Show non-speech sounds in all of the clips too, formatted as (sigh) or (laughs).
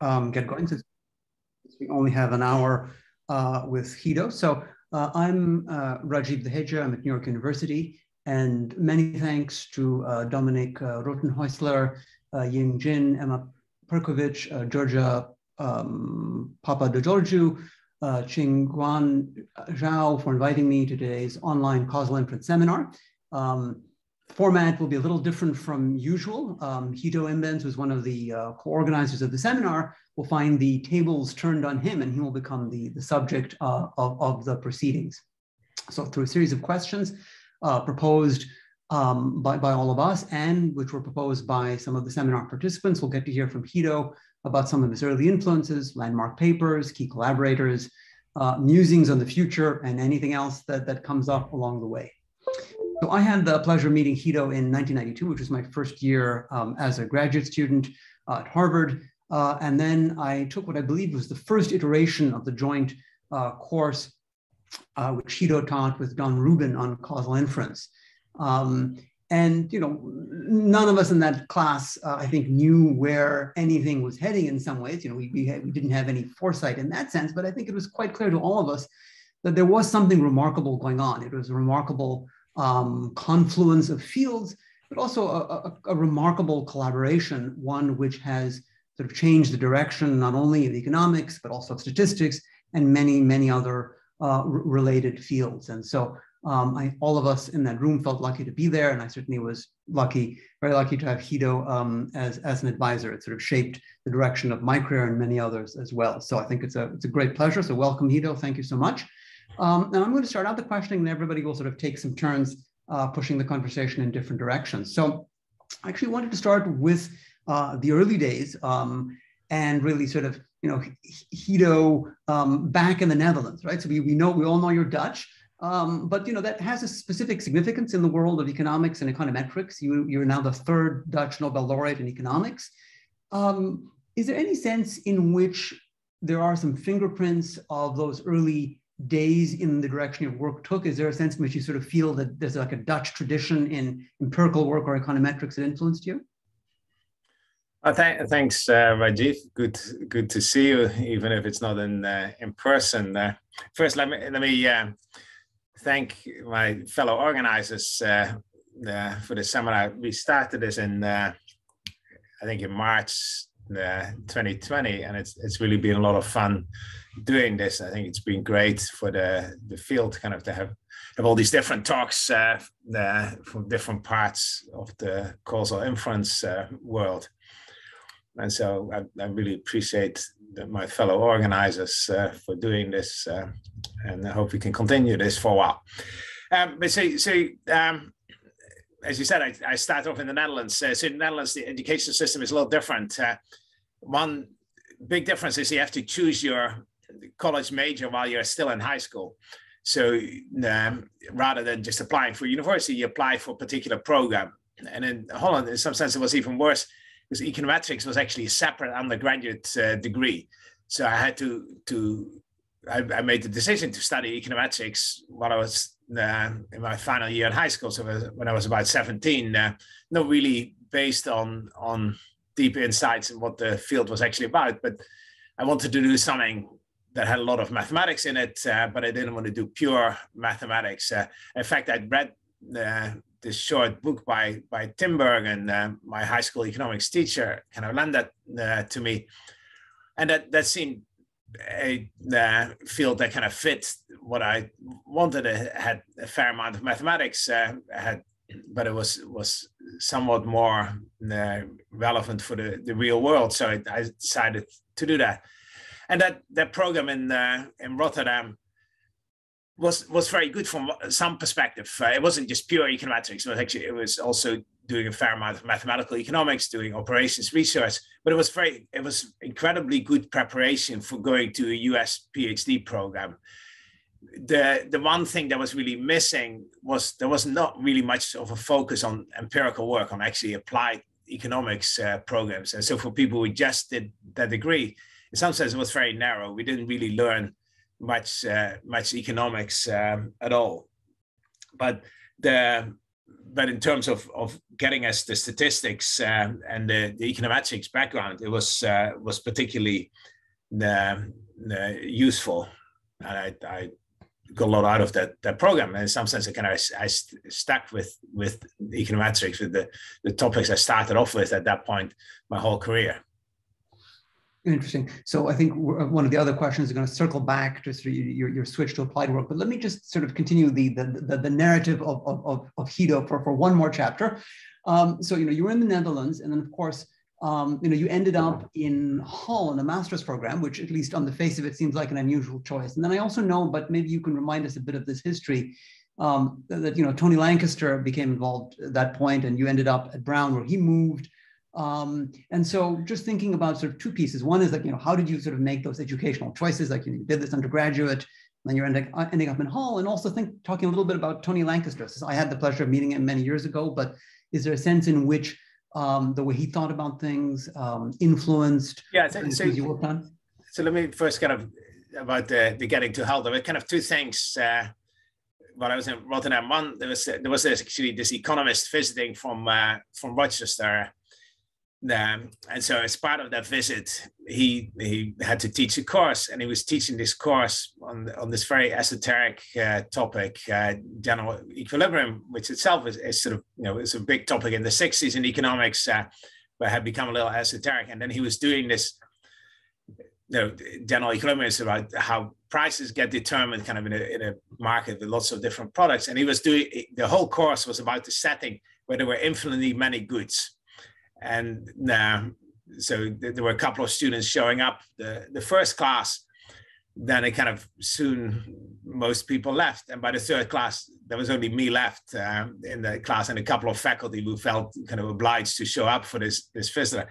um, get going since we only have an hour uh, with Guido. So uh, I'm uh, Rajeev Dehejia. I'm at New York University. And many thanks to uh, Dominik uh, Rothenhäusler, uh, Ying Jin, Emma Perković, uh, Georgia um, Papadogeorgou, uh, Qingyuan Zhao for inviting me to today's online causal inference seminar. Um, format will be a little different from usual. Um, Guido Imbens, who's one of the uh, co-organizers of the seminar, will find the tables turned on him and he will become the, the subject uh, of, of the proceedings. So through a series of questions uh, proposed um, by, by all of us and which were proposed by some of the seminar participants, we'll get to hear from Guido about some of his early influences, landmark papers, key collaborators, uh, musings on the future, and anything else that, that comes up along the way. So I had the pleasure of meeting Guido in 1992, which was my first year um, as a graduate student uh, at Harvard. Uh, and then I took what I believe was the first iteration of the joint uh, course, uh, which Guido taught with Don Rubin on causal inference. Um, and you know, none of us in that class, uh, I think, knew where anything was heading. In some ways, you know, we we, had, we didn't have any foresight in that sense. But I think it was quite clear to all of us that there was something remarkable going on. It was a remarkable um, confluence of fields, but also a, a, a, remarkable collaboration, one which has sort of changed the direction not only of economics, but also of statistics and many, many other uh, related fields. And so um, I, all of us in that room felt lucky to be there, and I certainly was lucky, very lucky to have Guido um, as, as an advisor. It sort of shaped the direction of my career and many others as well. So I think it's a, it's a great pleasure. So welcome, Guido. Thank you so much. Um, now I'm going to start out the questioning, and everybody will sort of take some turns uh, pushing the conversation in different directions. So I actually wanted to start with uh, the early days um, and really sort of, you know, Guido um, back in the Netherlands, right? So we, we know, we all know you're Dutch. Um, but you know that has a specific significance in the world of economics and econometrics. You, you're now the third Dutch Nobel laureate in economics. Um, is there any sense in which there are some fingerprints of those early days in the direction your work took? Is there a sense in which you sort of feel that there's like a Dutch tradition in empirical work or econometrics that influenced you? Uh, th thanks, uh, Rajeev. Good, good to see you, even if it's not in uh, in person. Uh, first, let me let me uh, thank my fellow organizers uh, for the seminar. We started this in, I think, in March 2020, uh, and it's it's really been a lot of fun doing this. I think it's been great for the the field, kind of to have have all these different talks uh, from different parts of the causal inference uh, world. And so I, I really appreciate the, my fellow organizers uh, for doing this, uh, and I hope we can continue this for a while. Um, but so, so um, as you said, I, I start off in the Netherlands. Uh, so in the Netherlands, the education system is a little different. Uh, one big difference is you have to choose your college major while you're still in high school. So um, rather than just applying for university, you apply for a particular program. And in Holland, in some sense, it was even worse because econometrics was actually a separate undergraduate uh, degree. So I had to to I, I, made the decision to study econometrics while I was uh, in my final year in high school. So when I was about 17, uh, not really based on on deep insights in what the field was actually about, but I wanted to do something that had a lot of mathematics in it, uh, but I didn't want to do pure mathematics. Uh, in fact, I'd read uh, this short book by by Tinbergen, uh, my high school economics teacher, kind of lent that uh, to me, and that that seemed a uh, field that kind of fit what I wanted. It had a fair amount of mathematics, uh, had, but it was was somewhat more uh, relevant for the, the real world. So I, I, decided to do that, and that that program in uh, in Rotterdam was was very good from some perspective. Uh, it wasn't just pure econometrics; was actually it was also doing a fair amount of mathematical economics, doing operations research. But it was very it was incredibly good preparation for going to a US PhD program. The the one thing that was really missing was there was not really much of a focus on empirical work on actually applied economics uh, programs. And so for people who just did that degree, in some sense it was very narrow. We didn't really learn much uh, much economics um, at all. But the but in terms of, of getting us the statistics uh, and the, the econometrics background, it was uh, was particularly uh, useful. And I, I, got a lot out of that that program. And in some sense, I kind of I, I stuck with with econometrics with the the topics I started off with at that point my whole career. Interesting. So I think uh, one of the other questions is going to circle back to your, your switch to applied work, but let me just sort of continue the the, the, the narrative of, of, of Guido for, for one more chapter. Um, so, you know, you were in the Netherlands and then of course, um, you know, you ended up in Hull in a master's program, which at least on the face of it seems like an unusual choice. And then I also know, but maybe you can remind us a bit of this history, um, that, you know, Tony Lancaster became involved at that point and you ended up at Brown where he moved um, and so just thinking about sort of two pieces. One is like, you know, how did you sort of make those educational choices? Like you, know, you did this undergraduate, then you're ending, uh, ending up in Hull. And also think talking a little bit about Tony Lancaster. So I had the pleasure of meeting him many years ago, but is there a sense in which um, the way he thought about things um, influenced yeah, so, so, you worked on? So let me first kind of about the, the getting to Hull. There were kind of two things. Uh, when I was in Rotterdam, one there was there was this, actually this economist visiting from uh, from Rochester, um, and so as part of that visit, he he had to teach a course, and he was teaching this course on on this very esoteric uh, topic, uh, general equilibrium, which itself is, is, sort of you know is a big topic in the '60s in economics, uh, but had become a little esoteric. And then he was doing this, you know, general equilibrium is about how prices get determined, kind of in a in a market with lots of different products. And he was doing the whole course was about the setting where there were infinitely many goods and uh, so there were a couple of students showing up. The, the first class then it kind of soon most people left. And by the third class there was only me left uh, in the class and a couple of faculty who felt kind of obliged to show up for this this visitor.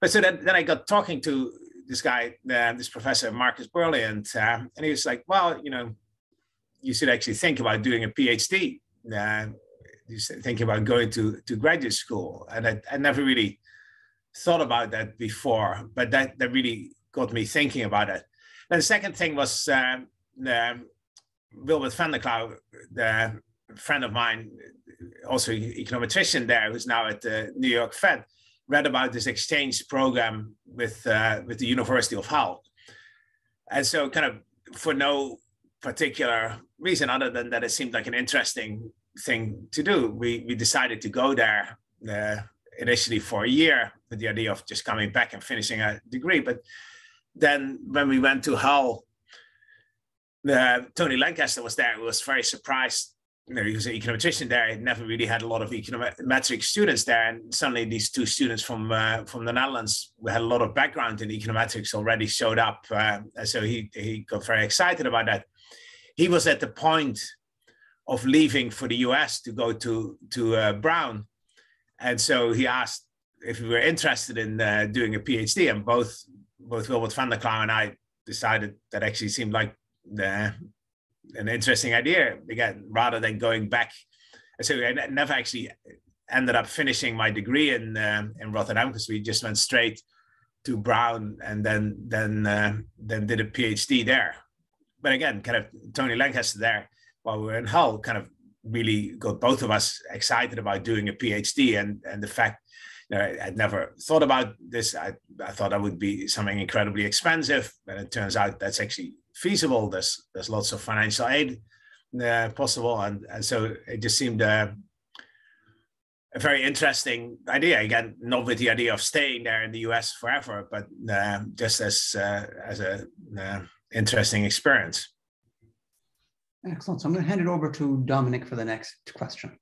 But so then, then i got talking to this guy uh, this professor marcus Berliant and uh, and he was like well you know you should actually think about doing a phd uh, thinking about going to, to graduate school. And I, I never really thought about that before, but that, that really got me thinking about it. And the second thing was um, the, Wilbert van der Klaauw, the friend of mine, also econometrician there, who's now at the New York Fed, read about this exchange program with uh, with the University of Hull. And so, kind of for no particular reason other than that, it seemed like an interesting thing to do. We we decided to go there uh, initially for a year with the idea of just coming back and finishing a degree. But then when we went to Hull, the, Tony Lancaster was there. He was very surprised. You know, he was an econometrician there. He never really had a lot of econometric students there, and suddenly these two students from uh, from the Netherlands who had a lot of background in econometrics already showed up. Uh, so he he got very excited about that. He was at the point of leaving for the US to go to to uh, Brown, and so he asked if we were interested in uh, doing a PhD, and both both Wilbert van der Klaauw and I decided that actually seemed like uh, an interesting idea again, rather than going back. So I never actually ended up finishing my degree in uh, in Rotterdam because we just went straight to Brown and then then uh, then did a PhD there. But again, kind of Tony Lancaster there while we were in Hull kind of really got both of us excited about doing a PhD and, and the fact you know, I'd never thought about this. I, I thought that would be something incredibly expensive, but it turns out that's actually feasible. There's there's lots of financial aid uh, possible, and, and so it just seemed uh, a very interesting idea. Again, not with the idea of staying there in the US forever, but uh, just as uh, as a uh, interesting experience. Excellent. So I'm going to hand it over to Dominik for the next question.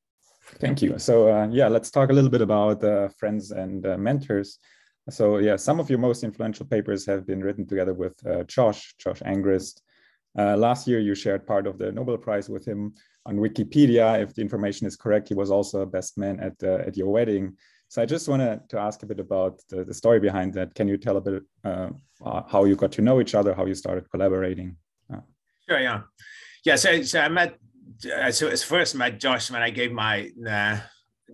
Thank you. So uh, yeah, let's talk a little bit about uh, friends and uh, mentors. So yeah, some of your most influential papers have been written together with uh, Josh, Josh Angrist. Uh, last year, you shared part of the Nobel Prize with him on Wikipedia. If the information is correct, he was also a best man at, uh, at your wedding. So I just wanted to ask a bit about the, the story behind that. Can you tell a bit how you got to know each other, how you started collaborating? Sure, yeah yeah, so, so I met, uh, so it's first met Josh when I gave my uh,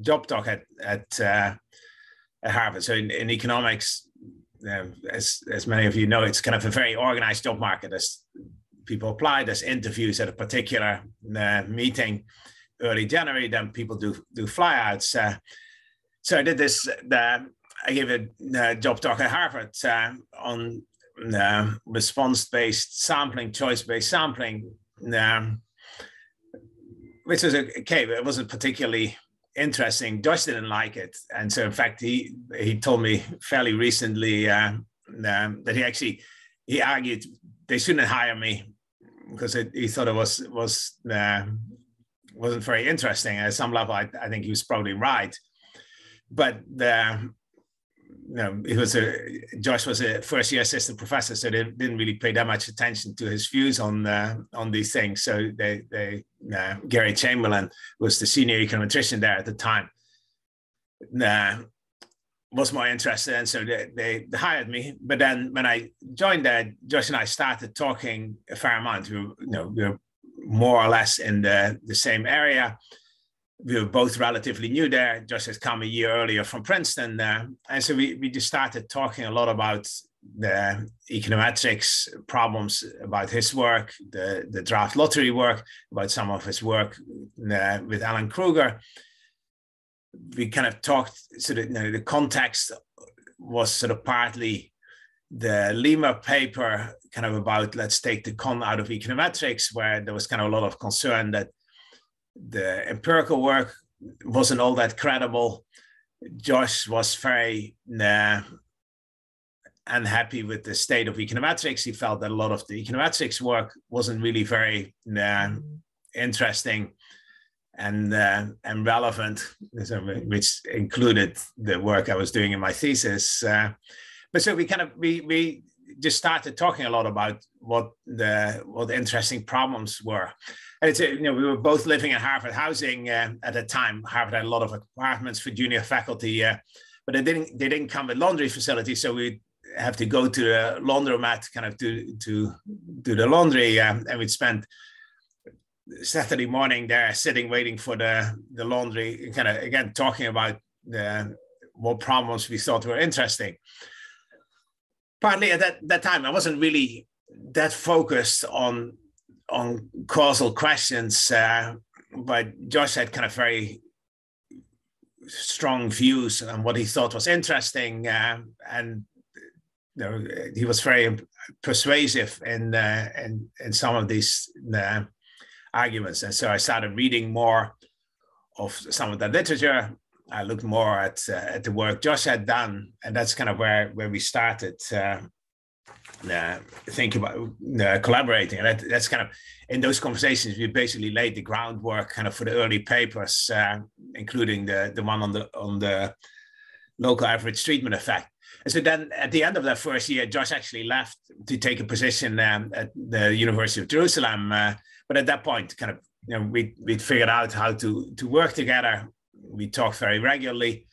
job talk at at, uh, at Harvard. So in, in economics, uh, as as many of you know, it's kind of a very organized job market. There's people apply, there's interviews at a particular uh, meeting, early January. Then people do do flyouts. Uh, so I did this. The, I gave a, job talk at Harvard uh, on uh, response-based sampling, choice-based sampling, um, which was okay. It wasn't particularly interesting. Josh didn't like it, and so in fact, he he told me fairly recently uh, um, that he actually he argued they shouldn't hire me because it, he thought it was was uh, wasn't very interesting. At some level, I, I think he was probably right, but the you know, he was a Josh was a first year assistant professor, so they didn't really pay that much attention to his views on uh, on these things. So they they uh, Gary Chamberlain was the senior econometrician there at the time. Uh, was more interested, and so they, they hired me. But then when I joined there, Josh and I started talking a fair amount. We were, you know, we were more or less in the the same area we were both relatively new there. Josh had come a year earlier from Princeton, uh, and so we, we just started talking a lot about the econometrics problems, about his work, the, the draft lottery work, about some of his work uh, with Alan Krueger. We kind of talked, so that you know, the context was sort of partly the Leamer paper, kind of about let's take the con out of econometrics, where there was kind of a lot of concern that the empirical work wasn't all that credible. Josh was very uh, unhappy with the state of econometrics. He felt that a lot of the econometrics work wasn't really very uh, interesting and uh, and relevant, which included the work I was doing in my thesis. Uh, but so we kind of we we just started talking a lot about what the what the interesting problems were. And it's you know we were both living in Harvard housing uh, at the time. Harvard had a lot of apartments for junior faculty, uh, but they didn't they didn't come with laundry facilities, so we have to go to a laundromat kind of to to do the laundry, uh, and we'd spend Saturday morning there sitting waiting for the the laundry, kind of again talking about the what problems we thought were interesting. Partly at that, that time, I wasn't really that focused on on causal questions, uh, but Josh had kind of very strong views on what he thought was interesting, uh, and you know, he was very persuasive in uh, in in some of these uh, arguments. And so I started reading more of some of that literature. I looked more at uh, at the work Josh had done, and that's kind of where where we started uh, uh, think about uh, collaborating. And that, that's kind of in those conversations, we basically laid the groundwork kind of for the early papers, uh, including the the one on the on the local average treatment effect. And so then at the end of that first year, Josh actually left to take a position um, at the University of Jerusalem. Uh, but at that point, kind of, you know, we we figured out how to to work together. We talk very regularly.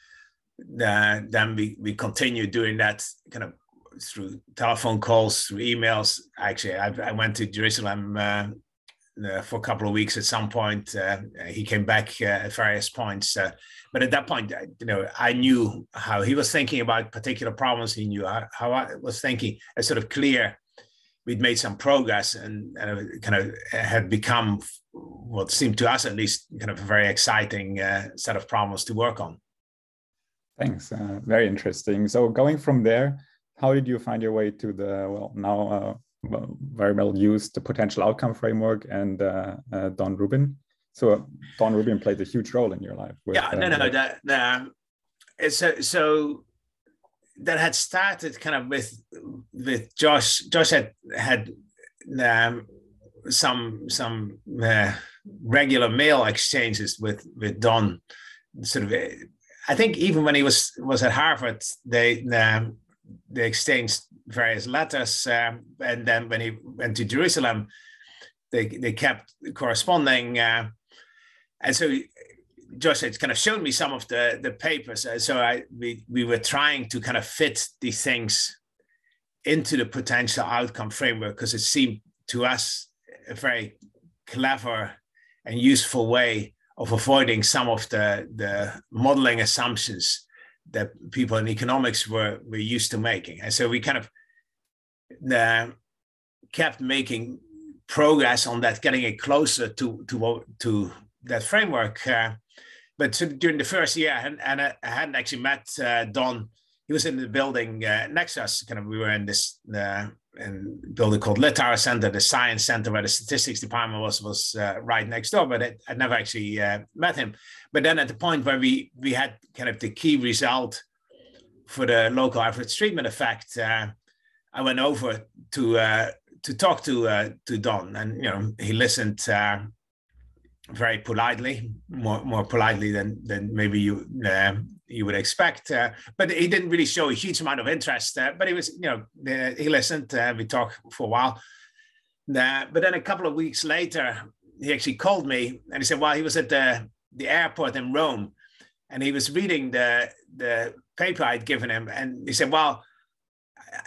Uh, then we we continued doing that kind of through telephone calls, through emails. Actually, I, I went to Jerusalem uh, uh, for a couple of weeks at some point. Uh, he came back uh, at various points. Uh, but at that point, you know, I knew how he was thinking about particular problems. He knew how, how I was thinking. It's sort of clear we'd made some progress and, and kind of had become what seemed to us at least kind of a very exciting uh, set of problems to work on. Thanks. very interesting. So going from there, how did you find your way to the well now uh, very well used the potential outcome framework and uh, uh, Don Rubin? So uh, Don Rubin played a huge role in your life. With, yeah, no, no, that, that so so that had started kind of with with Josh. Josh had had um, some some uh, regular mail exchanges with with Don. Sort of, I think even when he was was at Harvard, they um, they exchanged various letters, um, and then when he went to Jerusalem, they they kept corresponding, uh, and so Josh had kind of shown me some of the the papers. Uh, so I we we were trying to kind of fit these things into the potential outcome framework because it seemed to us a very clever and useful way of avoiding some of the the modeling assumptions that people in economics were were used to making, and so we kind of uh, kept making progress on that, getting it closer to to to that framework. Uh, but during the first year, and, and I, hadn't actually met uh, Don. He was in the building uh, next to us. Kind of, we were in this uh, in building called Littauer Center, the science center where the statistics department was was uh, right next door. But I, would never actually uh, met him. But then at the point where we we had kind of the key result for the local average treatment effect, uh, I went over to to talk to to Don, and you know he listened very politely, more more politely than than maybe you uh, you would expect. Uh, but he didn't really show a huge amount of interest. Uh, but he was, you know, he listened. we talked for a while. but then a couple of weeks later, he actually called me and he said, "Well, he was at the the airport in Rome, and he was reading the the paper I'd given him, and he said, "Well."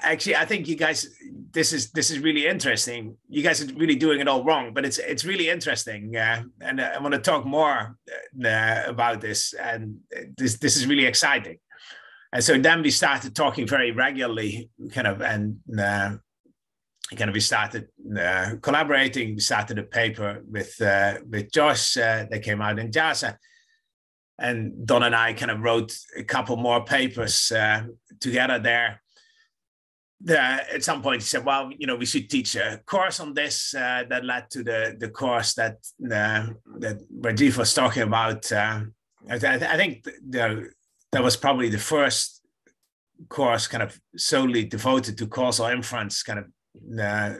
Actually i think you guys this is this is really interesting. You guys are really doing it all wrong but it's it's really interesting uh, and i want to talk more uh, about this and this this is really exciting. And so then we started talking very regularly kind of and uh, kind of we started uh, collaborating. We started a paper with uh, with josh uh, that came out in jasa. And don and i kind of wrote a couple more papers together there at some point he said, "Well, you know, we should teach a course on this." Uh, that led to the the course that uh, that Rajeev was talking about. Uh, I, I, think the, that was probably the first course, kind of solely devoted to causal inference, kind of uh,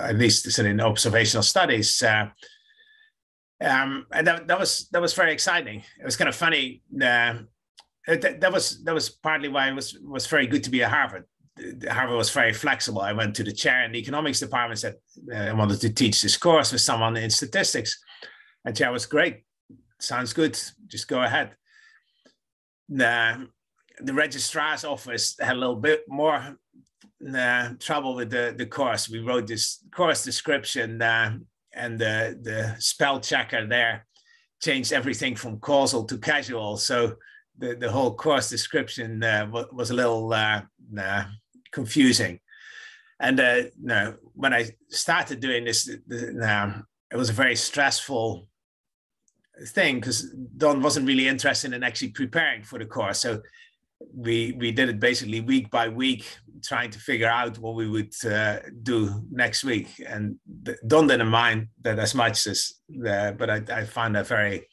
at least in observational studies. Uh, um, and that, that was that was very exciting. It was kind of funny. Uh, that, that was that was partly why it was was very good to be at Harvard Harvard was very flexible. I went to the chair in the economics department, said uh, I wanted to teach this course with someone in statistics. And chair was great. Sounds good. Just go ahead. The, the registrar's office had a little bit more uh, trouble with the, the course. We wrote this course description uh, and the, the spell checker there changed everything from causal to casual. So the, the whole course description uh, was a little uh, confusing. And uh, no, when I started doing this, um, it was a very stressful thing because Don wasn't really interested in actually preparing for the course. So we we did it basically week by week, trying to figure out what we would uh, do next week. And Don didn't mind that as much as, uh, but I, I found that very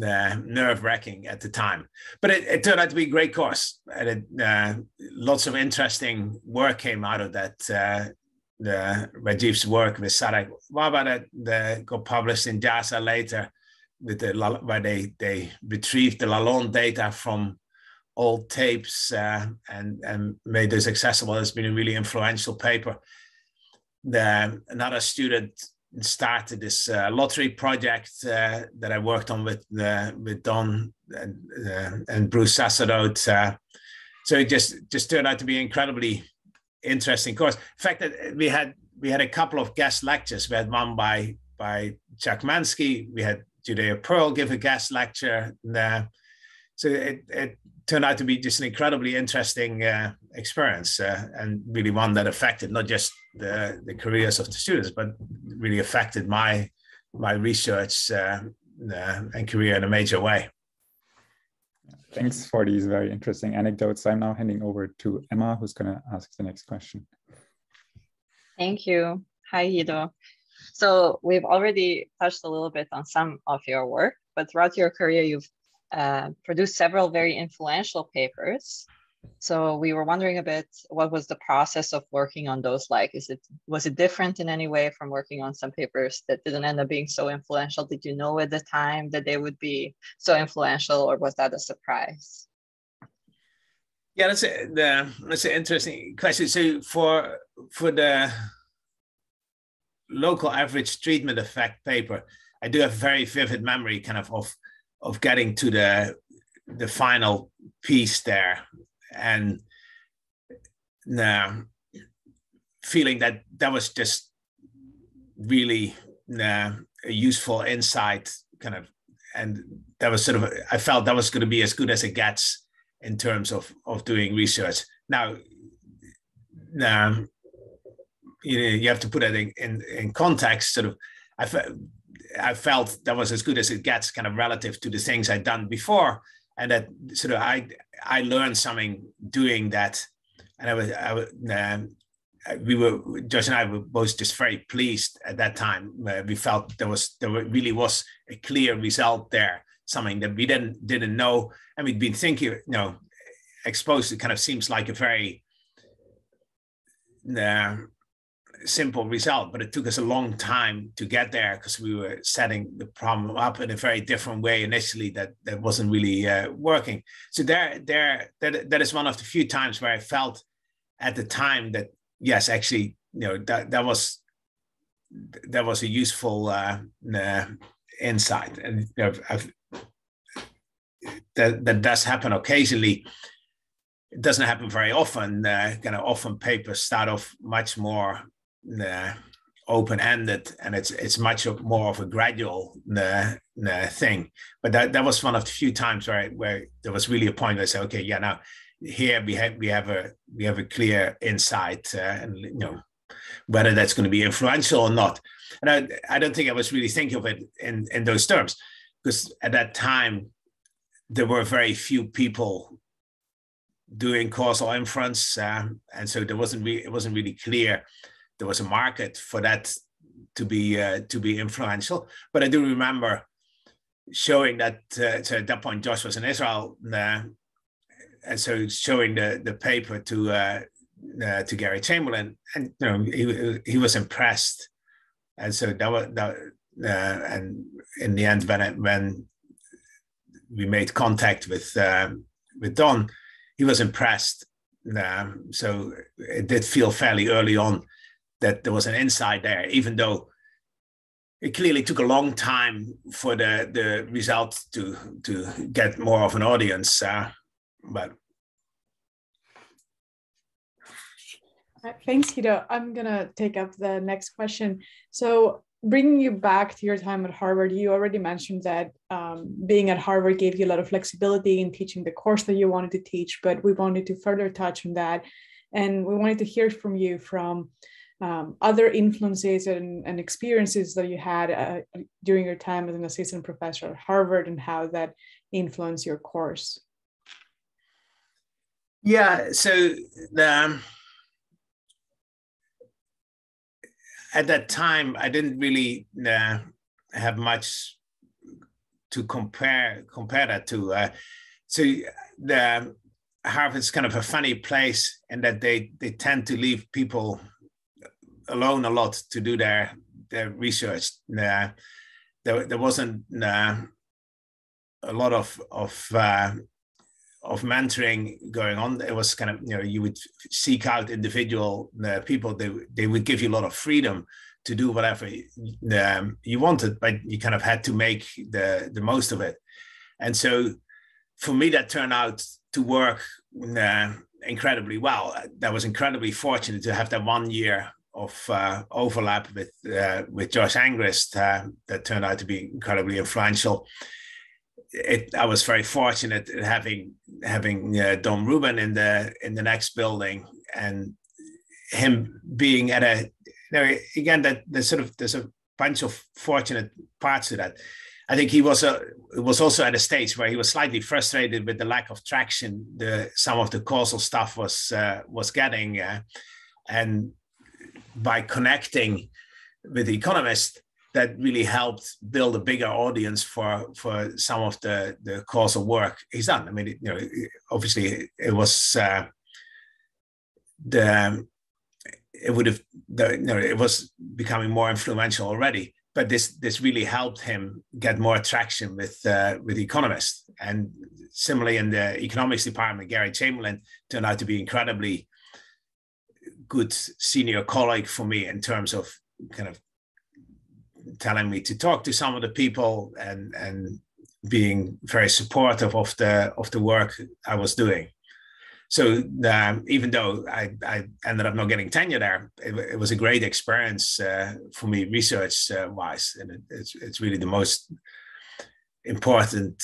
uh, nerve wracking at the time. But it, it, turned out to be a great course. And it, uh, lots of interesting work came out of that. Uh, the Rajeev's work with Sadek Wahba that got published in JASA later, with the, where they, they retrieved the Lalonde data from old tapes uh, and, and made this accessible. It's been a really influential paper. The, another student started this uh, lottery project uh, that I worked on with uh, with Don and, uh, and Bruce Sacerdote. Uh, so it just just turned out to be an incredibly interesting course. In fact, that we had we had a couple of guest lectures. We had one by by Chuck Manski. We had Judea Pearl give a guest lecture. And, so it, it turned out to be just an incredibly interesting uh, experience uh, and really one that affected not just the, the careers of the students, but really affected my my research uh, uh and career in a major way. Thanks for these very interesting anecdotes. I'm now handing over to Emma, who's going to ask the next question. Thank you. Hi, Guido. So we've already touched a little bit on some of your work, but throughout your career, you've uh, produced several very influential papers. So we were wondering a bit what was the process of working on those like? Is it was it different in any way from working on some papers that didn't end up being so influential? Did you know at the time that they would be so influential, or was that a surprise? Yeah, that's a, the, that's an interesting question. So for for the local average treatment effect paper, I do have very vivid memory, kind of of of getting to the the final piece there and uh, feeling that that was just really uh, a useful insight kind of and that was sort of i felt that was going to be as good as it gets in terms of of doing research. Now um, you know you have to put it in, in, in context sort of I felt I felt that was as good as it gets, kind of relative to the things I'd done before, and that sort of I I learned something doing that, and I was I was. Um, we were Josh and I were both just very pleased at that time. Uh, we felt there was there really was a clear result there, something that we didn't didn't know, and we'd been thinking, you know, exposed. It kind of seems like a very uh, simple result, but it took us a long time to get there because we were setting the problem up in a very different way initially that that wasn't really uh, working. So there, there, that that is one of the few times where I felt at the time that yes, actually, you know, that that was that was a useful uh, uh, insight, and you know, I've, that that does happen occasionally it doesn't happen very often. Uh, kind of often papers start off much more uh, open-ended, and it's it's much more of a gradual uh, uh, thing. But that, that was one of the few times where I, where there was really a point where I said, okay, yeah, now here we have we have a we have a clear insight, uh, and you know whether that's going to be influential or not. And I, I don't think I was really thinking of it in in those terms because at that time there were very few people doing causal inference, uh, and so there wasn't really, it wasn't really clear there was a market for that to be uh, to be influential. But I do remember showing that uh, so at that point Josh was in Israel, uh, and so showing the the paper to uh, uh, to Gary Chamberlain, and you know he he was impressed, and so that was that. and in the end, when when we made contact with with Don, he was impressed. Um, so it did feel fairly early on that there was an insight there, even though it clearly took a long time for the the result to to get more of an audience. Uh, but thanks, Guido. I'm gonna take up the next question. So bringing you back to your time at Harvard, you already mentioned that um, being at Harvard gave you a lot of flexibility in teaching the course that you wanted to teach, but we wanted to further touch on that. And we wanted to hear from you from um, other influences and, and, experiences that you had uh, during your time as an assistant professor at Harvard and how that influenced your course. Yeah, so the, um, at that time, I didn't really uh, have much to compare compare that to. Uh, so the Harvard's kind of a funny place in that they they tend to leave people alone a lot to do their their research. There, there wasn't a lot of of uh, of mentoring going on. It was kind of you know you would seek out individual people. They they would give you a lot of freedom to do whatever you wanted, but you kind of had to make the the most of it. And so, for me, that turned out to work incredibly well. That was incredibly fortunate to have that one year of uh, overlap with uh, with Josh Angrist uh, that turned out to be incredibly influential it, I was very fortunate in having having uh, Don Rubin in the in the next building and him being at a you know, again that there's sort of there's a bunch of fortunate parts to that. I think he was a was also at a stage where he was slightly frustrated with the lack of traction the some of the causal stuff was uh, was getting, uh, and by connecting with the Economist, that really helped build a bigger audience for for some of the the causal work he's done. I mean, you know, obviously it was uh, the it would have the, you know it was becoming more influential already, but this this really helped him get more traction with uh, with economists. And similarly, in the economics department, Gary Chamberlain turned out to be incredibly good senior colleague for me in terms of kind of telling me to talk to some of the people and and being very supportive of the of the work I was doing. So um, even though I, I ended up not getting tenure there, it, it was a great experience uh, for me research uh, wise, and it, it's it's really the most important.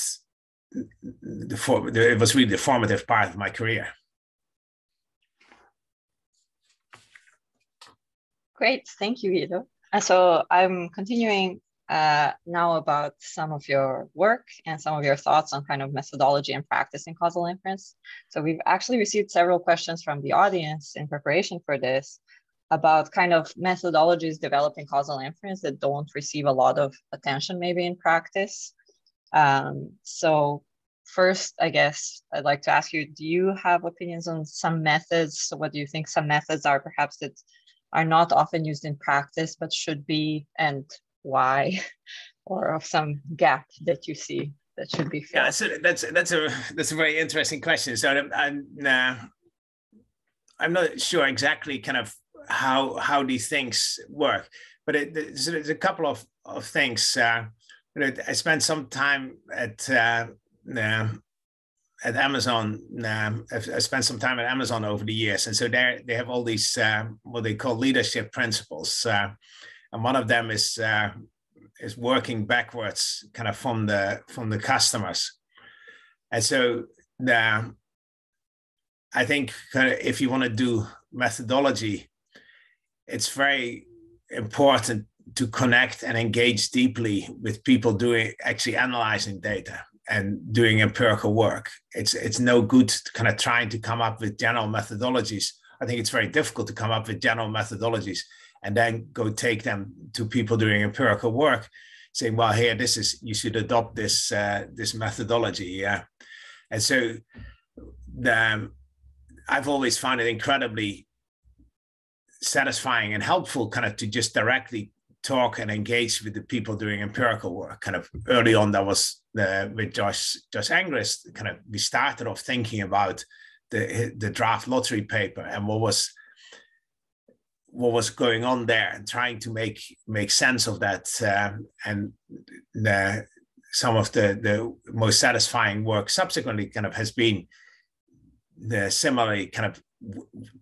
The, for, it was really the formative part of my career. Great, thank you, Guido. And so I'm continuing uh, now about some of your work and some of your thoughts on kind of methodology and practice in causal inference. So we've actually received several questions from the audience in preparation for this about kind of methodologies developing causal inference that don't receive a lot of attention maybe in practice. Um, so first, I guess I'd like to ask you, do you have opinions on some methods? So what do you think some methods are perhaps that are not often used in practice, but should be, and why, (laughs) or of some gap that you see that should be filled? Yeah, so that's that's a that's a very interesting question. So I'm, I'm, uh, I'm not sure exactly kind of how how these things work, but it, there's, there's, a couple of of things. Uh, you know, I spent some time at uh, at Amazon. Uh, I've, spent some time at Amazon over the years, and so they they have all these uh, what they call leadership principles, uh, and one of them is uh, is working backwards, kind of from the from the customers, and so the I think kind of if you want to do methodology, it's very important to connect and engage deeply with people doing actually analyzing data and doing empirical work. It's it's no good kind of trying to come up with general methodologies. I think it's very difficult to come up with general methodologies and then go take them to people doing empirical work, saying, "Well, here, this is you should adopt this uh, this methodology." Yeah, and so the, I've always found it incredibly satisfying and helpful, kind of to just directly talk and engage with the people doing empirical work. Kind of early on, that was the, with Josh Josh Angrist. Kind of we started off thinking about the the draft lottery paper and what was what was going on there and trying to make make sense of that um, and the, some of the the most satisfying work subsequently kind of has been the similarly kind of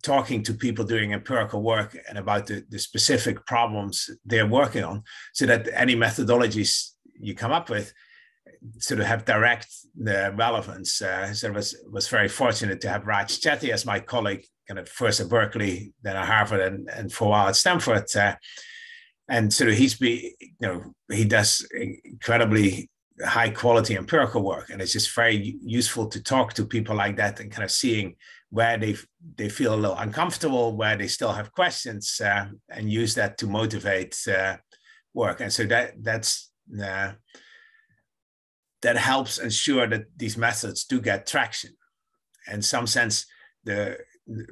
talking to people doing empirical work and about the, the specific problems they're working on so that any methodologies you come up with sort of have direct uh, relevance. Uh, so I was was very fortunate to have Raj Chetty as my colleague, kind of first at Berkeley, then at Harvard, and, and for a while at Stanford. Uh, and sort of he's be you know he does incredibly high quality empirical work, and it's just very useful to talk to people like that and kind of seeing where they they feel a little uncomfortable, where they still have questions, uh, and use that to motivate uh, work. And so that that's uh, that helps ensure that these methods do get traction. In some sense, the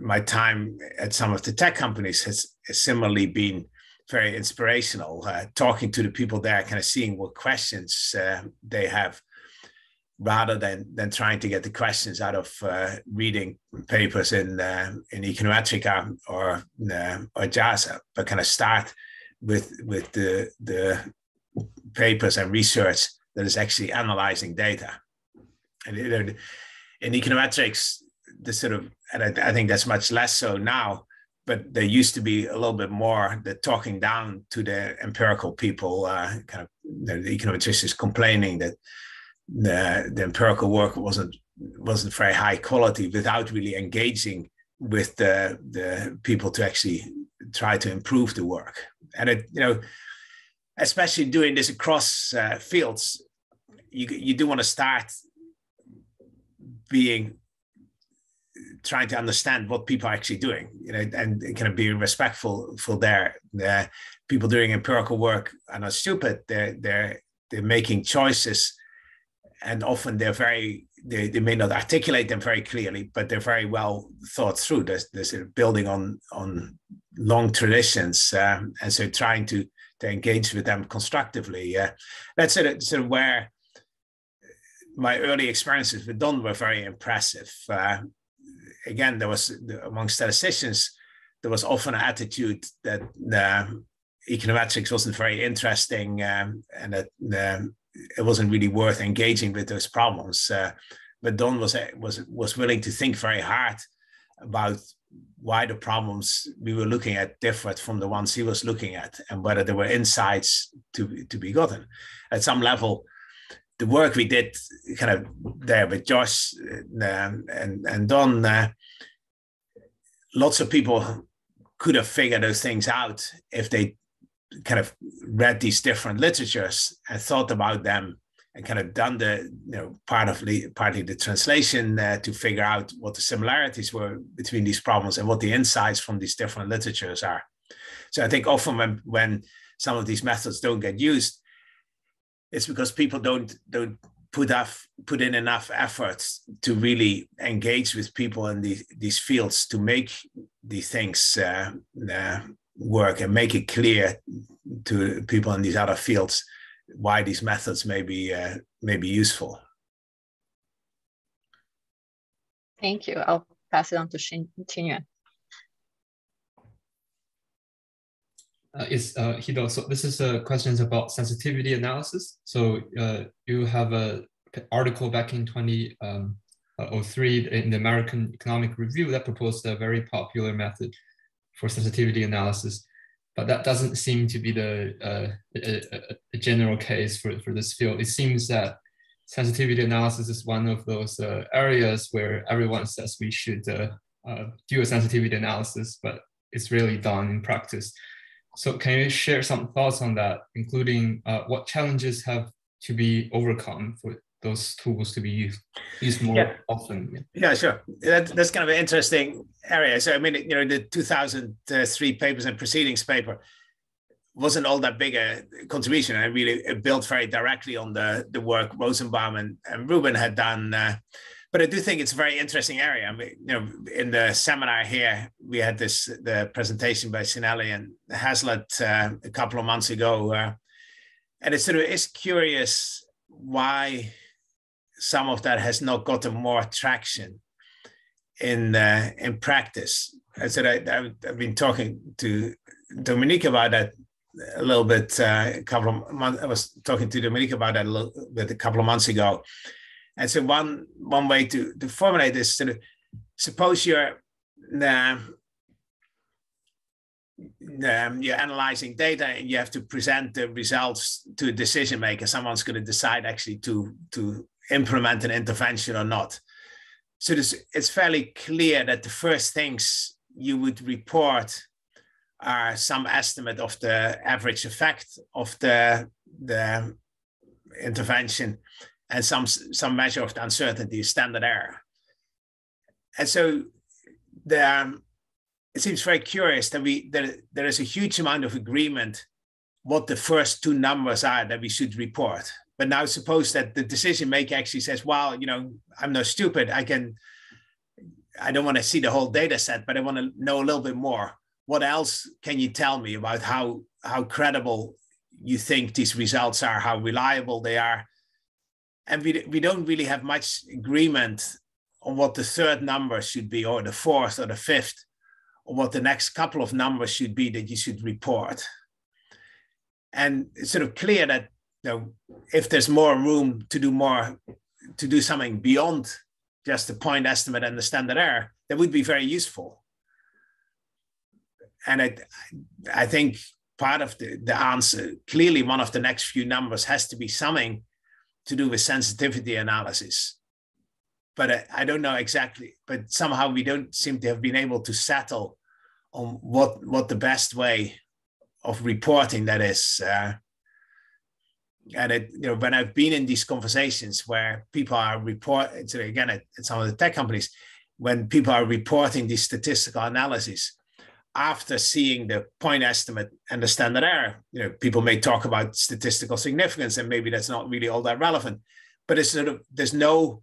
my time at some of the tech companies has, similarly been very inspirational. Uh, talking to the people there, kind of seeing what questions uh, they have rather than than trying to get the questions out of uh, reading papers in uh, in Econometrica or uh, or JASA, but kind of start with with the the papers and research that is actually analyzing data. And in, in econometrics, the sort of and I, I think that's much less so now but there used to be a little bit more the talking down to the empirical people, uh, kind of the econometricians complaining that the, the empirical work wasn't wasn't very high quality without really engaging with the the people to actually try to improve the work. And it you know especially doing this across uh, fields you you do want to start being trying to understand what people are actually doing you know and kind of being respectful for their the people doing empirical work are not stupid. They're they're they're making choices and often they're very they, they may not articulate them very clearly but they're very well thought through. There's, there's building on on long traditions um, and so trying to to engage with them constructively uh, that's sort of, sort of where my early experiences with Don were very impressive. Uh, again there was among statisticians there was often an attitude that uh, econometrics wasn't very interesting um, and that um, it wasn't really worth engaging with those problems. Uh, but Don was was was willing to think very hard about why the problems we were looking at differed from the ones he was looking at, and whether there were insights to to be gotten. At some level, the work we did kind of there with Josh uh, and and Don, uh, lots of people could have figured those things out if they kind of read these different literatures and thought about them and kind of done the you know part of the partly the translation uh, to figure out what the similarities were between these problems and what the insights from these different literatures are. So I think often when when some of these methods don't get used, it's because people don't don't put off, put in enough efforts to really engage with people in these these fields to make these things uh, uh, work and make it clear to people in these other fields why these methods may be uh, may be useful. Thank you. I'll pass it on to Qingyuan. Uh, is uh, Guido. So this is a questions about sensitivity analysis. So uh, you have a article back in 2003 um, uh, in the American Economic Review that proposed a very popular method for sensitivity analysis but that doesn't seem to be the uh, a, a, general case for, for this field. It seems that sensitivity analysis is one of those uh, areas where everyone says we should uh, uh do a sensitivity analysis, but it's really done in practice. So can you share some thoughts on that, including uh, what challenges have to be overcome for those tools to be used used more yeah. often. Yeah, sure. That, that's kind of an interesting area. So I mean, you know, the 2003 papers and proceedings paper wasn't all that big a contribution. I really it built very directly on the the work Rosenbaum and, and Rubin had done. Uh, but I do think it's a very interesting area. I mean, you know, in the seminar here, we had this the presentation by Cinelli and Hazlett uh, a couple of months ago, uh, and it sort of is curious why some of that has not gotten more traction in uh, in practice. I said I, have been talking to Dominik about that a little bit. Uh, a couple of months, I was talking to Dominik about that a little bit a couple of months ago. And so one one way to to formulate this sort of suppose you're uh, um, you're analyzing data and you have to present the results to a decision maker. Someone's going to decide actually to to implement an intervention or not. So this, it's fairly clear that the first things you would report are some estimate of the average effect of the, the intervention and some, some measure of the uncertainty, standard error. And so the, um, it seems very curious that we that there is a huge amount of agreement what the first two numbers are that we should report. But now suppose that the decision maker actually says, well, you know, I'm no stupid. I can, I don't want to see the whole data set, but I want to know a little bit more. What else can you tell me about how, how credible you think these results are, how reliable they are? And we, we don't really have much agreement on what the third number should be, or the fourth, or the fifth, or what the next couple of numbers should be that you should report. And it's sort of clear that know, if there's more room to do more, to do something beyond just the point estimate and the standard error, that would be very useful. And I, I think part of the, the answer, clearly one of the next few numbers has to be something to do with sensitivity analysis. But I, I don't know exactly, but somehow we don't seem to have been able to settle on what, what the best way of reporting that is. Uh, and it, you know, when I've been in these conversations where people are reporting, again, at, at some of the tech companies, when people are reporting these statistical analysis, after seeing the point estimate and the standard error, you know, people may talk about statistical significance, and maybe that's not really all that relevant. But it's sort of there's no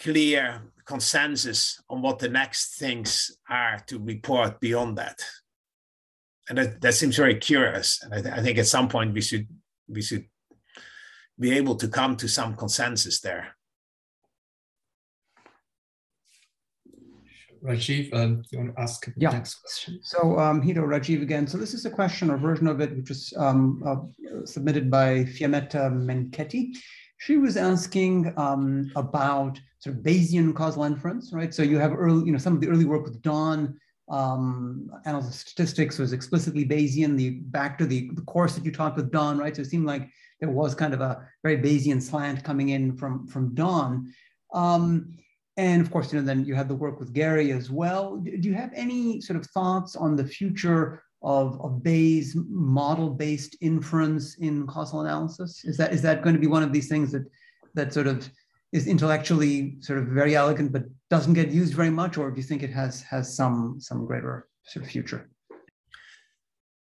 clear consensus on what the next things are to report beyond that. And that, that seems very curious. And I, th- I think at some point we should we should be able to come to some consensus there. Rajeev, um, you want to ask the yeah. next question? So, um, Guido, Rajeev again. So this is a question or version of it which was um, uh, submitted by Fiammetta Menchetti. She was asking um, about sort of Bayesian causal inference, right? So you have early, you know, some of the early work with Don um, analysis statistics was explicitly Bayesian. The back to the, the course that you taught with Don, right? So it seemed like there was kind of a very Bayesian slant coming in from from Don. Um, and of course, you know, then you had the work with Gary as well. Do you have any sort of thoughts on the future of, of Bayes model-based inference in causal analysis? Is that is that going to be one of these things that that sort of is intellectually sort of very elegant but doesn't get used very much, or do you think it has has some some greater sort of future?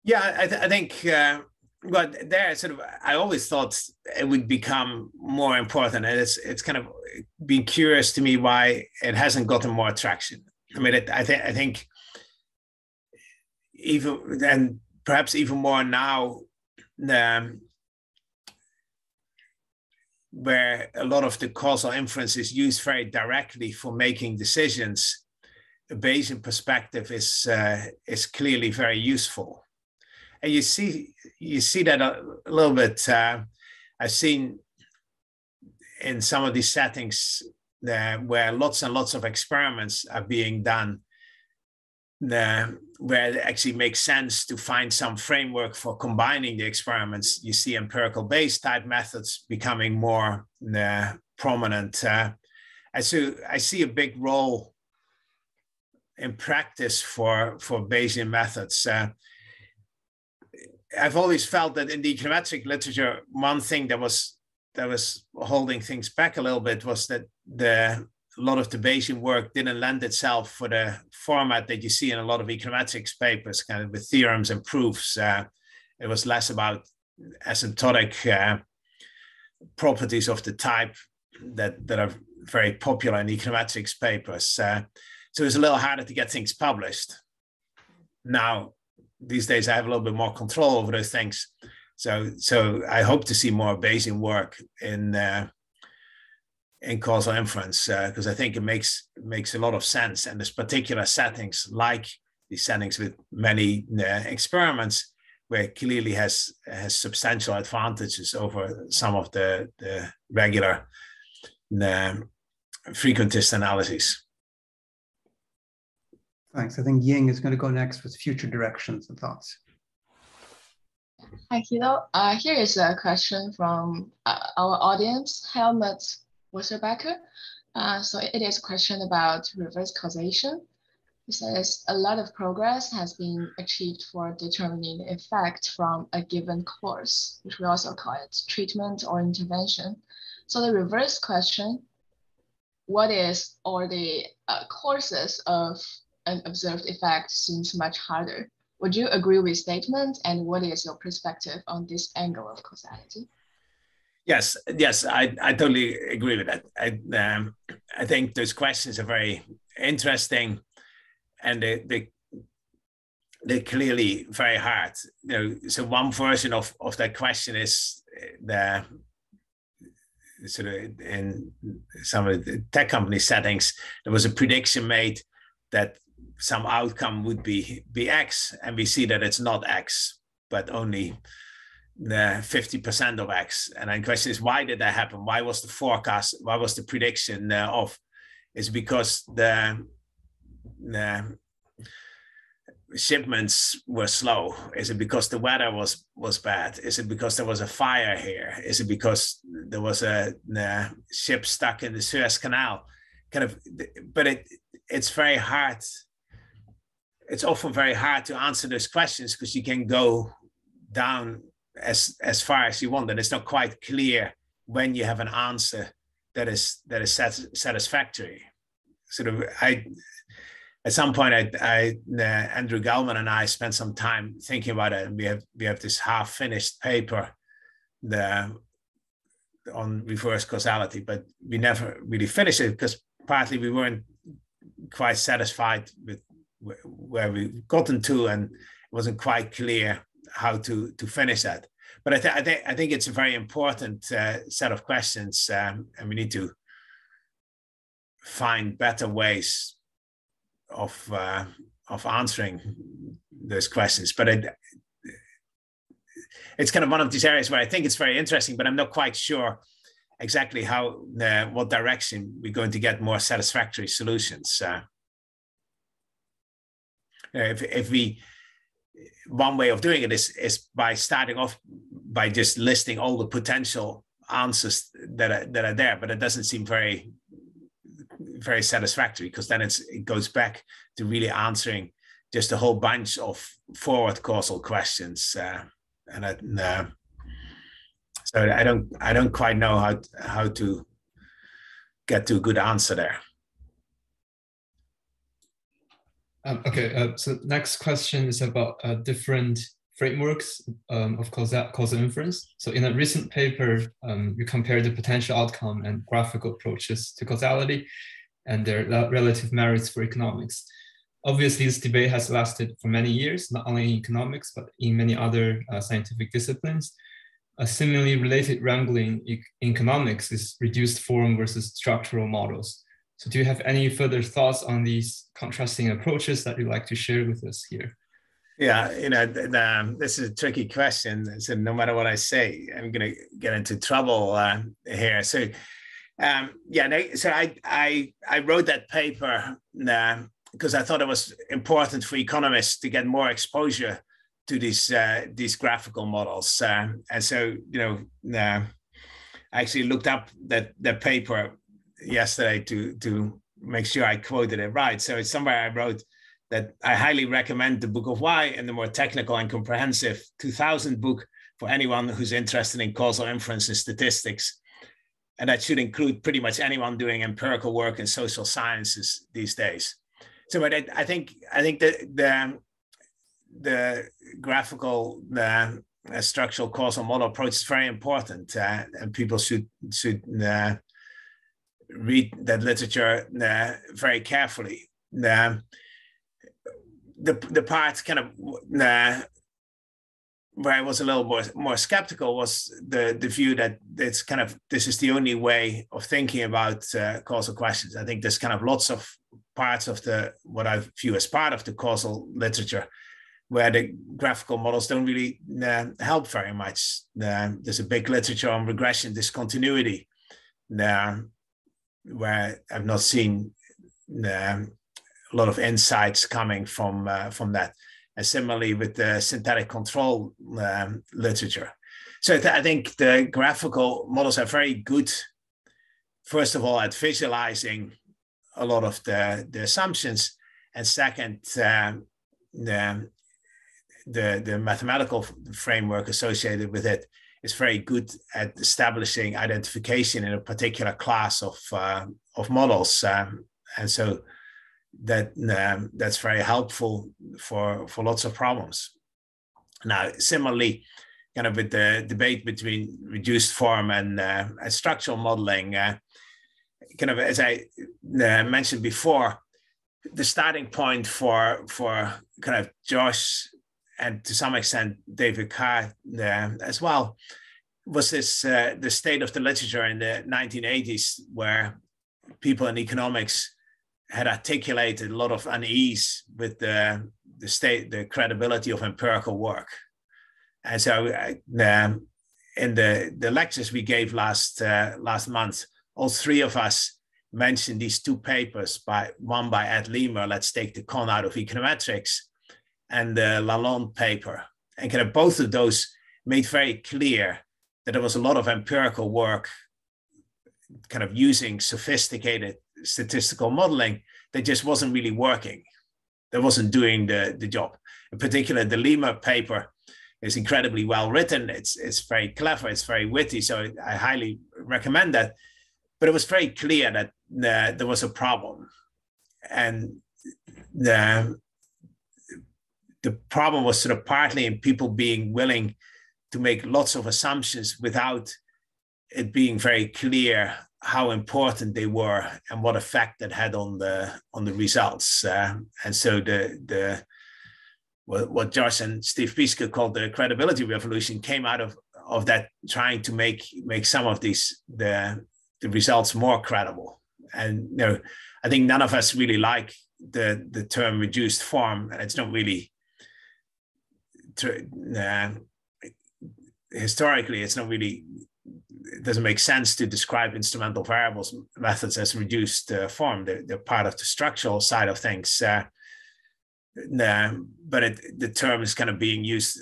Yeah, I, th- I think. Uh, but there, sort of, I always thought it would become more important, and it's it's kind of been curious to me why it hasn't gotten more traction. I mean, it, I think I think even and perhaps even more now, um, where a lot of the causal inference is used very directly for making decisions, a Bayesian perspective is uh, is clearly very useful, and you see you see that a, little bit. Uh, I've seen in some of these settings uh, where lots and lots of experiments are being done the, where it actually makes sense to find some framework for combining the experiments. You see empirical Bayes type methods becoming more uh, prominent. Uh, and so I see a big role in practice for, for Bayesian methods. Uh, I've always felt that in the econometric literature, one thing that was that was holding things back a little bit was that the a lot of the Bayesian work didn't lend itself for the format that you see in a lot of econometrics papers, kind of with theorems and proofs. Uh, it was less about asymptotic uh, properties of the type that, that are very popular in econometrics papers. Uh, so it's a little harder to get things published. Now, these days, I have a little bit more control over those things. So, so I hope to see more Bayesian work in uh, in causal inference because uh, I think it makes makes a lot of sense. And there's particular settings like these settings with many uh, experiments where it clearly has has substantial advantages over some of the, the regular um, frequentist analyses. Thanks. I think Ying is going to go next with future directions and thoughts. Hi, Guido. Uh, here is a question from uh, our audience. Helmut Wasserbacher. Uh, so it is a question about reverse causation. He says a lot of progress has been achieved for determining the effect from a given course, which we also call it treatment or intervention. So the reverse question, what is or the uh, courses of an observed effect seems much harder. Would you agree with statement and what is your perspective on this angle of causality? Yes, yes, I, I totally agree with that. I, um, I think those questions are very interesting, and they, they they're clearly very hard. You know, so one version of, of that question is the sort of in some of the tech company settings, there was a prediction made that some outcome would be be X, and we see that it's not X, but only the 50% of X. And then the question is, why did that happen? Why was the forecast, why was the prediction uh, off? Is because the, the shipments were slow? Is it because the weather was was bad? Is it because there was a fire here? Is it because there was a, a ship stuck in the Suez Canal? Kind of, but it it's very hard. It's often very hard to answer those questions because you can go down as as far as you want and it's not quite clear when you have an answer that is that is sat- satisfactory. Sort of i at some point i, I uh, andrew gelman and i spent some time thinking about it and we have we have this half finished paper the on reverse causality but we never really finished it because partly we weren't quite satisfied with where we've gotten to and it wasn't quite clear how to to finish that. But I, th- think I think it's a very important uh, set of questions, um, and we need to find better ways of uh, of answering those questions. But it, it's kind of one of these areas where I think it's very interesting, but I'm not quite sure exactly how uh, what direction we're going to get more satisfactory solutions. Uh, if if we one way of doing it is is by starting off by just listing all the potential answers that are, that are there, but it doesn't seem very very satisfactory because then it's it goes back to really answering just a whole bunch of forward causal questions. Uh, and I, uh, so I don't I don't quite know how how to get to a good answer there. Um, okay, uh, so next question is about uh, different frameworks um, of causal, causal inference. So in a recent paper, um, you compared the potential outcome and graphical approaches to causality and their relative merits for economics. Obviously, this debate has lasted for many years, not only in economics, but in many other uh, scientific disciplines. A similarly related wrangling in economics is reduced form versus structural models. So do you have any further thoughts on these contrasting approaches that you'd like to share with us here? Yeah, you know, the, this is a tricky question. So no matter what I say, I'm going to get into trouble uh, here. So, um, yeah, so I, I, I wrote that paper uh, because I thought it was important for economists to get more exposure to these uh, these graphical models. Uh, and so, you know, uh, I actually looked up that that paper yesterday to to make sure I quoted it right. So it's somewhere I wrote that I highly recommend the Book of Why and the more technical and comprehensive 2000 book for anyone who's interested in causal inference and statistics. And that should include pretty much anyone doing empirical work in social sciences these days. So, but I, I think I think that the the graphical the uh, structural causal model approach is very important, uh, and people should should uh, read that literature uh, very carefully. Uh, the the part kind of uh, where I was a little more more skeptical was the the view that it's kind of this is the only way of thinking about uh, causal questions. I think there's kind of lots of parts of the what I view as part of the causal literature where the graphical models don't really uh, help very much. Uh, there's a big literature on regression discontinuity. Uh, where I've not seen um, a lot of insights coming from uh, from that. And similarly with the synthetic control um, literature. So th I think the graphical models are very good, first of all, at visualizing a lot of the, the assumptions. And second, um, the, the, the mathematical framework associated with it is very good at establishing identification in a particular class of uh, of models, um, and so that um, that's very helpful for for lots of problems. Now, similarly, kind of with the debate between reduced form and, uh, structural modeling, uh, kind of as I uh, mentioned before, the starting point for for kind of Josh and to some extent David Card there as well, was this uh, the state of the literature in the 1980s, where people in economics had articulated a lot of unease with the the state, the credibility of empirical work, and so um, in the the lectures we gave last uh, last month, all three of us mentioned these two papers by one by Ed Leamer, Let's Take the Con Out of Econometrics, and the Lalonde paper. And kind of both of those made very clear that there was a lot of empirical work kind of using sophisticated statistical modeling that just wasn't really working. That wasn't doing the, the job. In particular, the Leamer paper is incredibly well written. It's, it's very clever, it's very witty. So I highly recommend that. But it was very clear that uh, there was a problem. And the, the problem was sort of partly in people being willing to make lots of assumptions without it being very clear how important they were and what effect that had on the on the results. Uh, and so the the what, what Josh and Steve Pischke called the credibility revolution came out of of that trying to make make some of these the the results more credible. And you know, I think none of us really like the the term reduced form, and it's not really uh, historically, it's not really it doesn't make sense to describe instrumental variables methods as reduced uh, form. They're, they're, part of the structural side of things. Uh, uh, but it, the term is kind of being used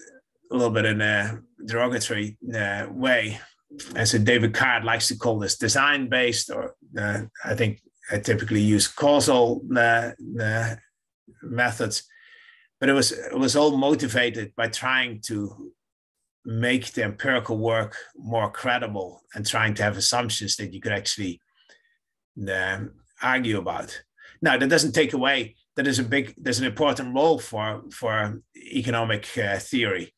a little bit in a derogatory uh, way. As a David Card likes to call this design based, or uh, I think I typically use causal uh, methods but it was it was all motivated by trying to make the empirical work more credible and trying to have assumptions that you could actually um, argue about. Now that doesn't take away that there's a big there's an important role for for economic uh, theory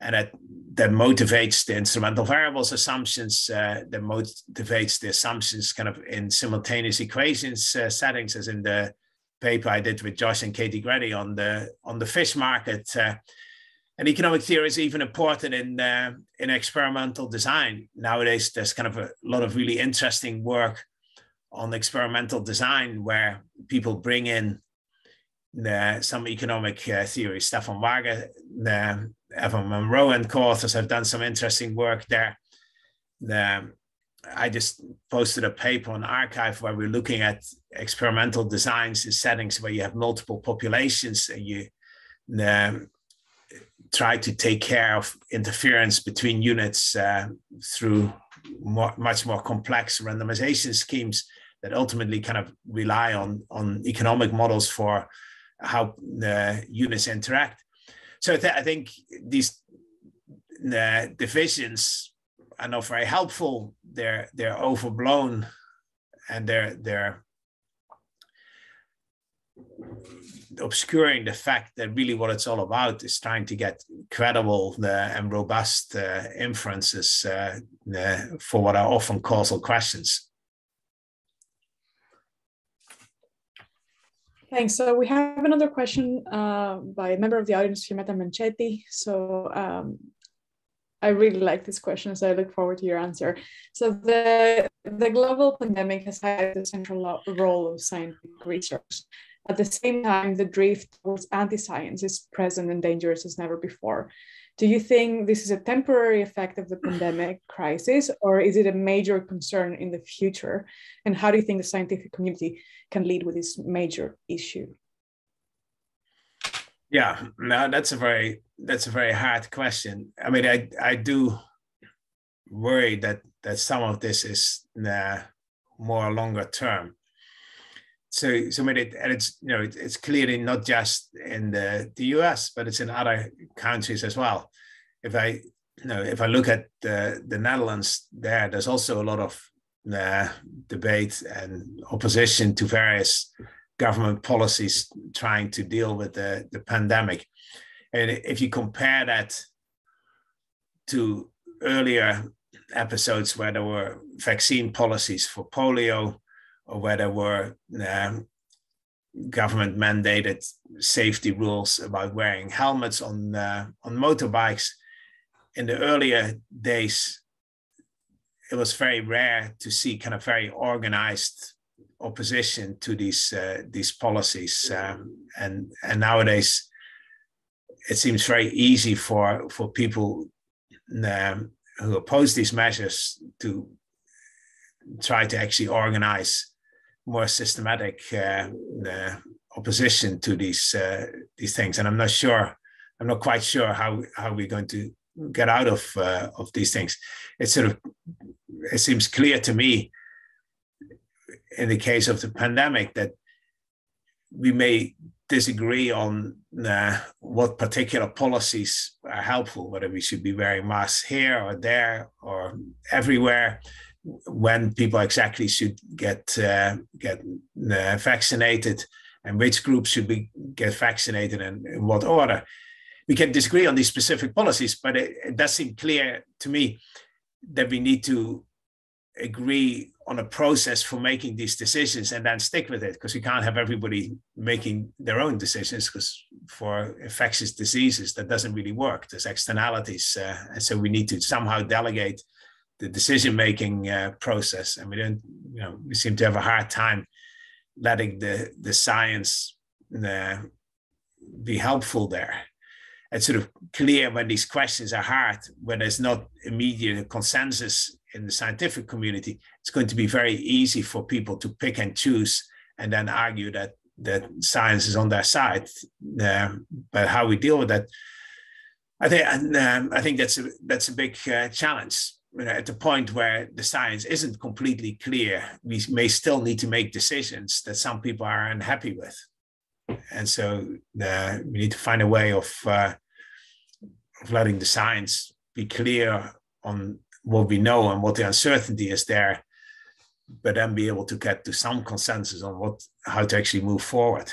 and that that motivates the instrumental variables assumptions uh, that motivates the assumptions kind of in simultaneous equations uh, settings as in the paper I did with Josh and Katie Graddy on the on the fish market uh, and economic theory is even important in uh, in experimental design nowadays there's kind of a lot of really interesting work on experimental design where people bring in the, some economic uh, theory. Stefan Wager, the, Evan Munro, and co-authors have done some interesting work there. The, I just posted a paper on arXiv where we're looking at experimental designs in settings where you have multiple populations and you um, try to take care of interference between units uh, through more, much more complex randomization schemes that ultimately kind of rely on, on economic models for how the units interact. So th I think these the divisions are not very helpful. They're they're overblown, and they're they're obscuring the fact that really what it's all about is trying to get credible uh, and robust uh, inferences uh, for what are often causal questions. Thanks. So we have another question uh, by a member of the audience, Fiammetta Menchetti. So um, I really like this question, so I look forward to your answer. So the, the global pandemic has had the central role of scientific research. At the same time, the drift towards anti-science is present and dangerous as never before. Do you think this is a temporary effect of the (sighs) pandemic crisis, or is it a major concern in the future? And how do you think the scientific community can lead with this major issue? Yeah, no, that's a very that's a very hard question. I mean, I I do worry that that some of this is uh, more longer term. So, so it, and it's you know it, it's clearly not just in the the U.S., but it's in other countries as well. If I you know if I look at the the Netherlands, there there's also a lot of uh, debate and opposition to various government policies trying to deal with the, the pandemic. And if you compare that to earlier episodes where there were vaccine policies for polio where there were um, government mandated safety rules about wearing helmets on, uh, on motorbikes, in the earlier days, it was very rare to see kind of very organized opposition to these uh, these policies, um, and and nowadays it seems very easy for for people um, who oppose these measures to try to actually organize more systematic uh, opposition to these uh, these things. And I'm not sure, I'm not quite sure how how we're going to get out of uh, of these things. It sort of it seems clear to me in the case of the pandemic that we may disagree on uh, what particular policies are helpful, whether we should be wearing masks here or there or everywhere, when people exactly should get uh, get uh, vaccinated, and which groups should be get vaccinated and in what order. We can disagree on these specific policies, but it, it does seem clear to me that we need to agree on a process for making these decisions and then stick with it because we can't have everybody making their own decisions because for infectious diseases that doesn't really work there's externalities uh, and so we need to somehow delegate the decision making uh, process and we don't you know we seem to have a hard time letting the the science uh, be helpful there it's sort of clear when these questions are hard when there's not immediate consensus in the scientific community, it's going to be very easy for people to pick and choose and then argue that that science is on their side. Um, but how we deal with that, I think, um, I think that's a that's a big uh, challenge. Know, at the point where the science isn't completely clear, we may still need to make decisions that some people are unhappy with. and so the, we need to find a way of, uh, of letting the science be clear on what we know and what the uncertainty is there, but then be able to get to some consensus on what how to actually move forward.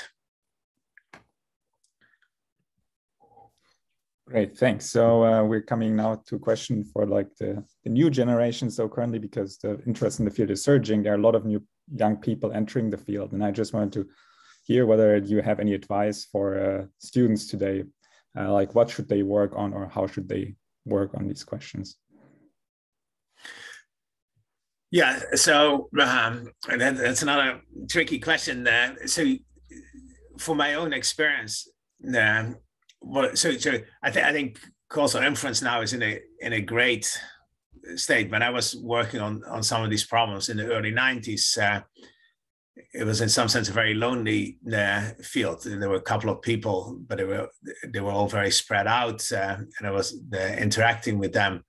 Great, thanks. So uh, we're coming now to a question for like the, the new generation. So currently, because the interest in the field is surging, there are a lot of new young people entering the field. And I just wanted to hear whether you have any advice for uh, students today, uh, like what should they work on or how should they work on these questions? Yeah, so um, that, that's another tricky question. So, for my own experience, um, well, so so I think I think causal inference now is in a in a great state. When I was working on on some of these problems in the early '90s, uh, it was in some sense a very lonely uh, field. There were a couple of people, but they were they were all very spread out, uh, and I was interacting with them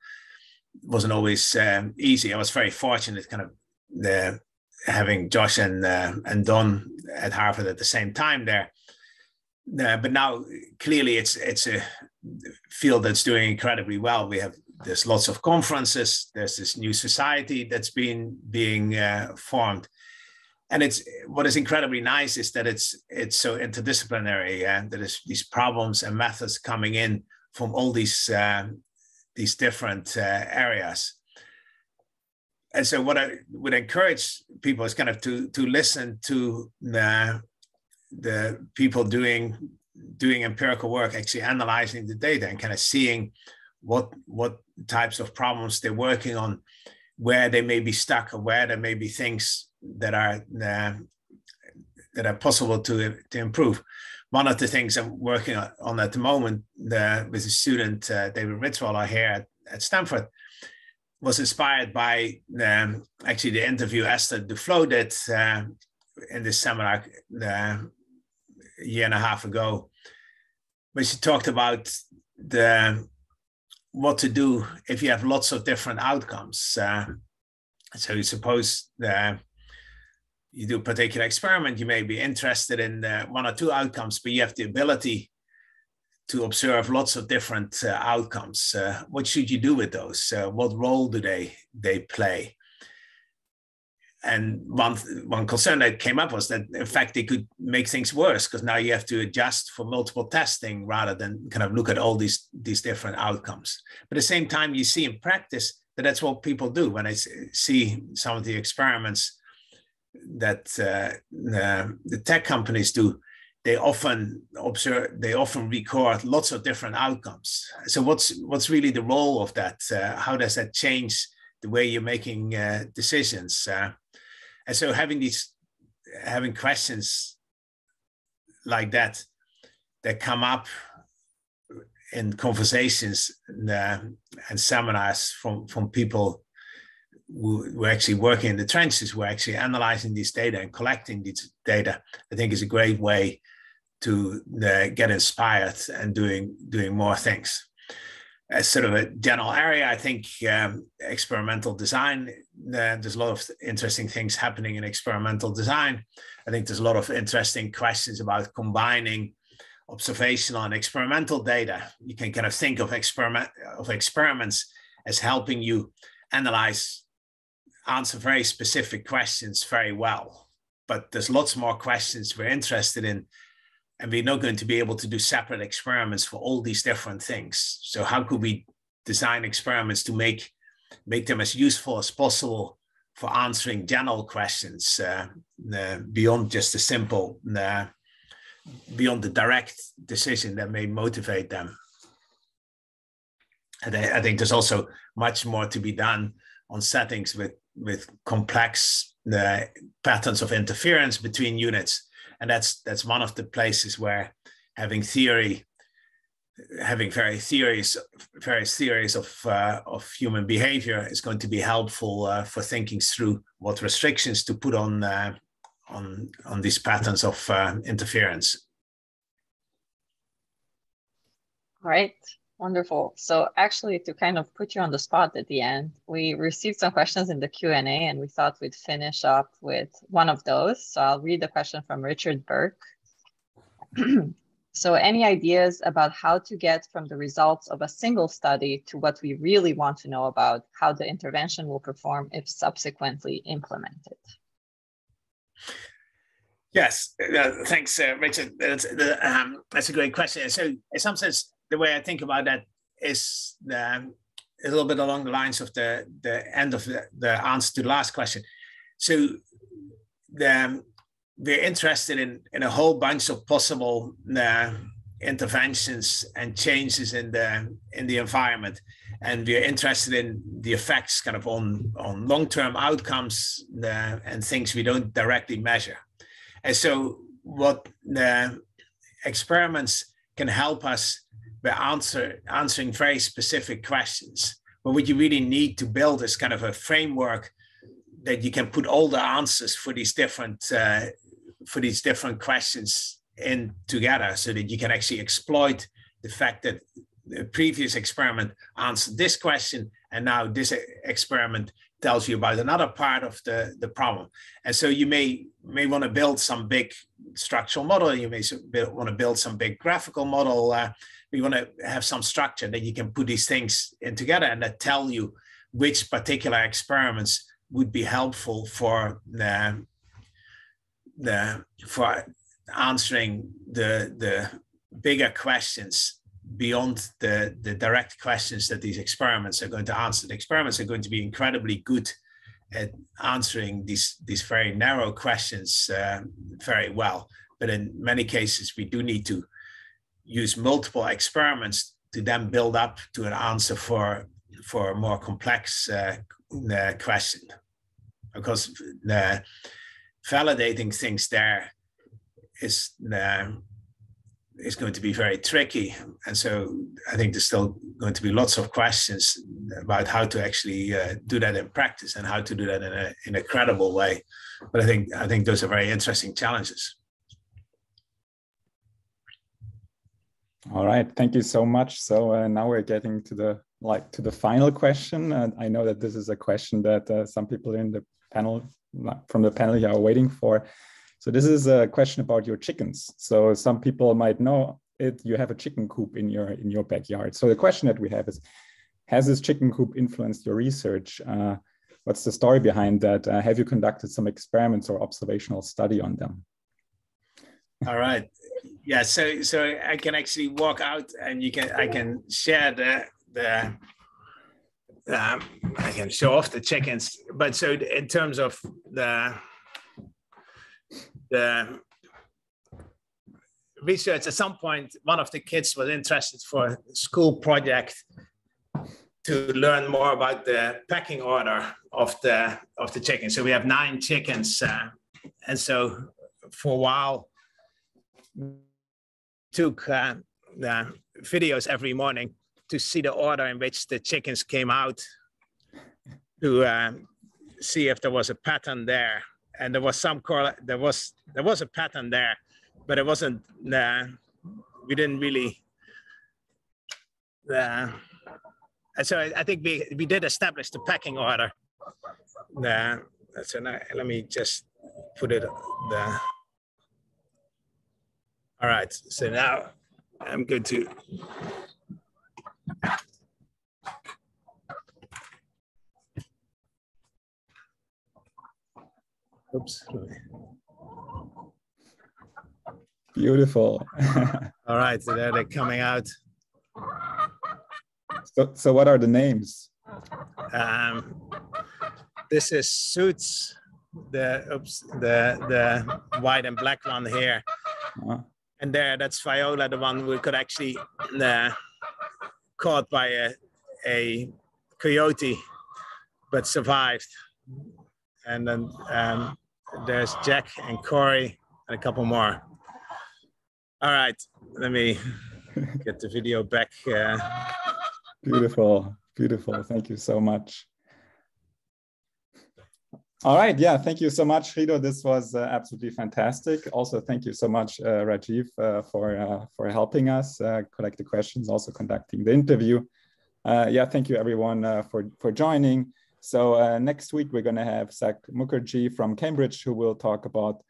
wasn't always um, easy. I was very fortunate, kind of the having Josh and uh, and Don at Harvard at the same time there. Uh, but now clearly it's it's a field that's doing incredibly well. We have there's lots of conferences. There's this new society that's been being uh, formed, and it's what is incredibly nice is that it's it's so interdisciplinary and there is these problems and methods coming in from all these uh, these different uh, areas. And so, what I would encourage people is kind of to to listen to the people doing doing empirical work, actually analyzing the data and kind of seeing what what types of problems they're working on, where they may be stuck, or where there may be things that are uh, that are possible to to improve. One of the things I'm working on at the moment uh, with a student, uh, David Ritzwaller here at, at Stanford, was inspired by um, actually the interview Esther Duflo did uh, in this seminar uh, year and a half ago, when she talked about the what to do if you have lots of different outcomes. Uh, so you suppose uh, you do a particular experiment, you may be interested in uh, one or two outcomes, but you have the ability to observe lots of different uh, outcomes. Uh, what should you do with those? What role do they they play? And one one concern that came up was that in fact they could make things worse because now you have to adjust for multiple testing rather than kind of look at all these these different outcomes. But at the same time, you see in practice that that's what people do. When I see some of the experiments that uh, the, the tech companies do, they often observe, they often record lots of different outcomes. So what's what's really the role of that? Uh, how does that change the way you're making uh, decisions? Uh, and so having these, having questions like that that come up in conversations and, uh, and seminars from from people who are actually working in the trenches, who are actually analyzing this data and collecting this data, I think is a great way to uh, get inspired and doing doing more things. As sort of a general area, I think um, experimental design. There's a lot of interesting things happening in experimental design. I think there's a lot of interesting questions about combining observational and experimental data. You can kind of think of experiment of experiments as helping you analyze answer very specific questions very well. But there's lots more questions we're interested in, and we're not going to be able to do separate experiments for all these different things. So how could we design experiments to make make them as useful as possible for answering general questions uh, uh, beyond just the simple, uh, beyond the direct decision that may motivate them. And I, I think there's also much more to be done on settings with with complex uh, patterns of interference between units, and that's that's one of the places where having theory, having various theories, various theories of uh, of human behavior is going to be helpful uh, for thinking through what restrictions to put on uh, on on these patterns of uh, interference. All right. Wonderful. So actually, to kind of put you on the spot at the end, we received some questions in the Q&A and we thought we'd finish up with one of those. So I'll read the question from Richard Burke. (clears throat) so any ideas about how to get from the results of a single study to what we really want to know about how the intervention will perform if subsequently implemented? Yes, uh, thanks, uh, Richard. That's, um, that's, a great question. So, in some sense, the way I think about that is um, a little bit along the lines of the, the end of the, the answer to the last question. So, the, um, we're interested in, in a whole bunch of possible uh, interventions and changes in the in the environment and we're interested in the effects kind of on on long-term outcomes uh, and things we don't directly measure and so what the experiments can help us by answer, answering very specific questions. But what you really need to build is kind of a framework that you can put all the answers for these different uh, for these different questions in together so that you can actually exploit the fact that the previous experiment answered this question and now this experiment tells you about another part of the, the problem. And so you may may want to build some big structural model. You may want to build some big graphical model. Uh, you want to have some structure that you can put these things in together and that tell you which particular experiments would be helpful for the, the for answering the the bigger questions beyond the, the direct questions that these experiments are going to answer. The experiments are going to be incredibly good at answering these, these very narrow questions uh, very well. But in many cases, we do need to use multiple experiments to then build up to an answer for, for a more complex uh, uh question. Because the validating things there is uh, is going to be very tricky. And so I think there's still going to be lots of questions about how to actually uh, do that in practice and how to do that in a, in a credible way. But I think, I think those are very interesting challenges. All right, thank you so much. So uh, now we're getting to the like to the final question. And I know that this is a question that uh, some people in the panel from the panel here are waiting for. So this is a question about your chickens. So some people might know it. You have a chicken coop in your in your backyard. So the question that we have is, has this chicken coop influenced your research? Uh, what's the story behind that? Uh, have you conducted some experiments or observational study on them? All right. Yeah. So so I can actually walk out and you can I can share the the. Um, I can show off the chickens, but so in terms of the the research at some point one of the kids was interested for a school project to learn more about the pecking order of the of the chicken so we have nine chickens uh, and so for a while took uh, the videos every morning to see the order in which the chickens came out to uh, see if there was a pattern there and there was some correl there was there was a pattern there, but it wasn't. Uh, we didn't really. Uh, so I, think we we did establish the packing order. Uh, so now let me just put it there. All right. So now I'm going to Oops. Beautiful. (laughs) All right, so there they're coming out. So, so what are the names? Um, this is Suits, the oops, the the white and black one here, uh-huh. and there that's Viola, the one we could actually uh, caught by a a coyote, but survived and then um, there's Jack and Corey and a couple more. All right, let me get the video back. Uh... Beautiful, beautiful. Thank you so much. All right, yeah, thank you so much, Guido. This was uh, absolutely fantastic. Also, thank you so much, uh, Rajeev, uh, for uh, for helping us uh, collect the questions, also conducting the interview. Uh, yeah, thank you everyone for for joining. So next week, we're going to have Sach Mukherjee from Cambridge, who will talk about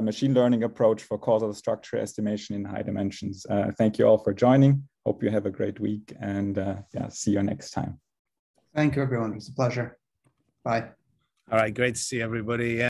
machine learning approach for causal structure estimation in high dimensions. Thank you all for joining. Hope you have a great week and yeah, see you next time. Thank you, everyone. It was a pleasure. Bye. All right, great to see everybody.